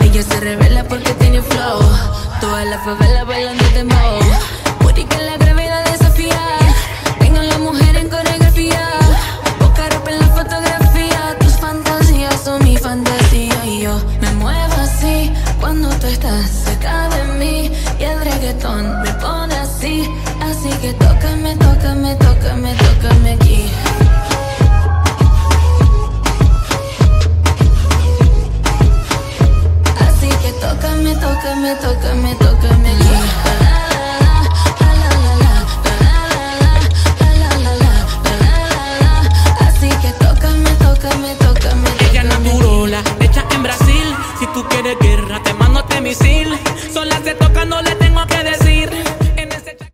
Ella se revela porque tiene flow. Toda la favela bailando dembow. Booty que la gravedad desafía. Tengo la mujer en coreografía. Boca ropa en la fotografía. Tus fantasías son mi fantasía. Y yo me muevo así cuando tú estás cerca de mí. Y el reggaetón me pone así. Así que tócame, tócame, tócame, tócame me toca, me toca, me toca. Así que tócame, tócame, tócame. Ella naturola, hecha en Brasil. Si tú quieres guerra, te mando este misil. Sola se toca, no le tengo que decir.